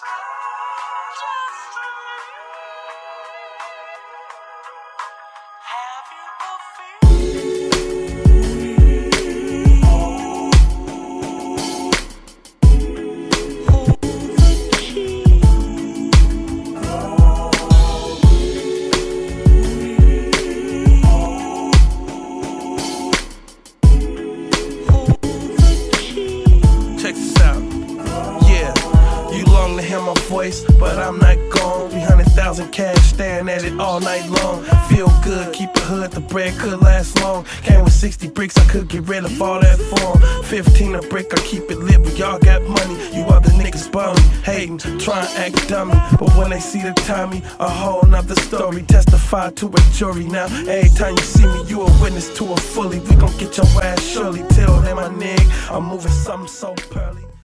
Have you voice, but I'm not gone. 300,000 cash, staring at it all night long. Feel good, keep it hood, the bread could last long. Came with 60 bricks, I could get rid of all that form. 15 a brick, I keep it lit, but y'all got money. You other niggas bummy, hating, try and act dummy. But when they see the Tommy, a whole nother story. Testify to a jury now. Every time you see me, you a witness to a fully. We gon' get your ass surely. Till then, my nigga, I'm moving something so pearly.